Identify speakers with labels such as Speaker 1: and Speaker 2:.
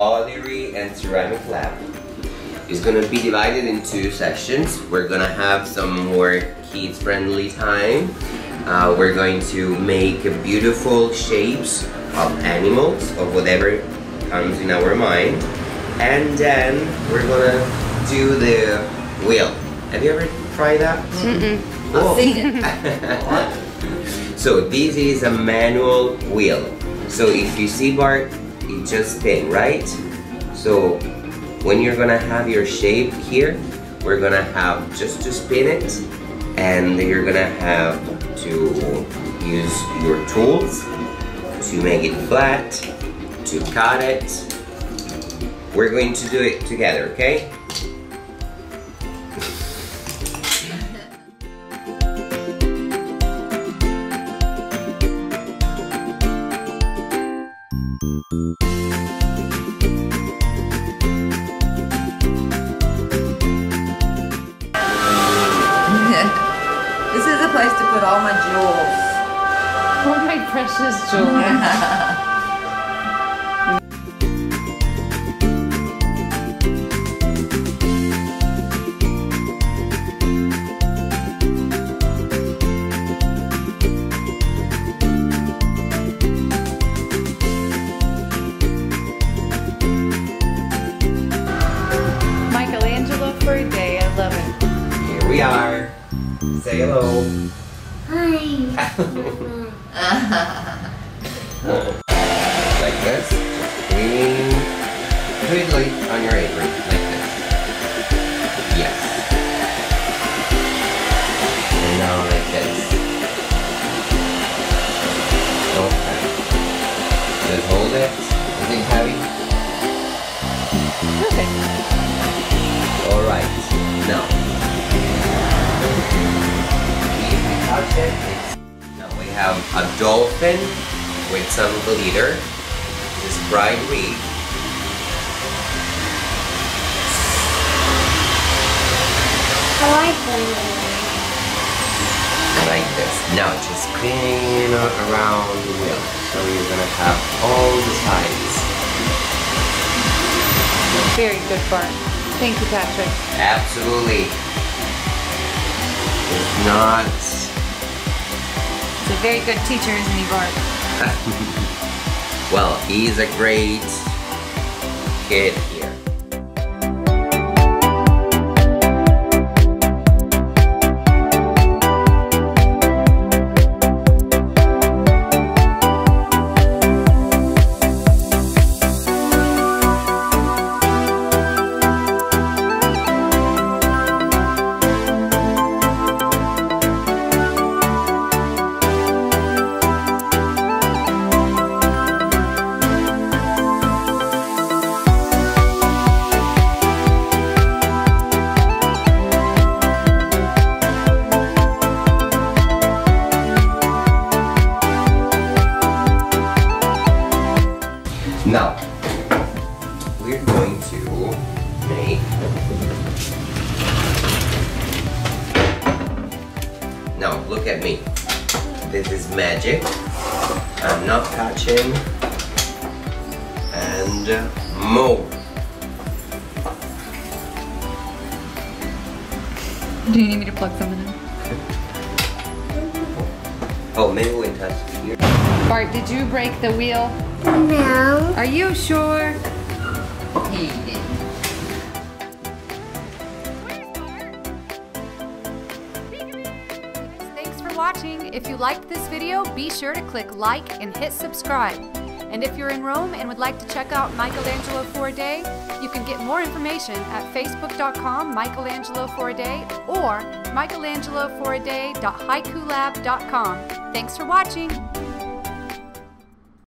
Speaker 1: Pottery and Ceramic Lab. is gonna be divided in two sections. We're gonna have some more kids-friendly time. Uh, we're going to make beautiful shapes of animals, of whatever comes in our mind. And then we're gonna do the wheel. Have you ever tried that?
Speaker 2: Mm-mm.
Speaker 1: Oh.
Speaker 2: I've seen it.
Speaker 1: So this is a manual wheel. So if you see Bart, it just spin, right? So when you're gonna have your shape here, we're gonna have just to spin it and you're gonna have to use your tools to make it flat, to cut it. We're going to do it together, okay?
Speaker 2: This is the place to put all my jewels.
Speaker 3: All my precious jewels.
Speaker 1: we are. Say hello. Hi. like this. Clean. Put it like on your apron, like this. Yes. And now like this. Okay. Just hold it. Is it heavy?
Speaker 3: Perfect.
Speaker 1: Alright. Now. A dolphin with some glitter. This bright wreath.
Speaker 4: I like them.
Speaker 1: like this. Now just spin around the wheel. So you're gonna have all the sides.
Speaker 3: Very good Bart. Thank you, Patrick.
Speaker 1: Absolutely. It's not.
Speaker 3: Very good teacher, isn't he, Bart?
Speaker 1: well, he's a great kid Now, we're going to make. Now, look at me. This is magic. I'm not touching. And uh, move.
Speaker 3: Do you need me to plug something in?
Speaker 1: Oh, maybe we can touch.
Speaker 3: Bart, did you break the wheel?
Speaker 4: No.
Speaker 3: Are you sure?
Speaker 2: He did.
Speaker 5: Thanks for watching. If you liked this video, be sure to click like and hit subscribe. And if you're in Rome and would like to check out Michelangelo for a day, you can get more information at facebook.com Michelangelo for a day or michelangeloforaday.hikulab.com. Thanks for watching.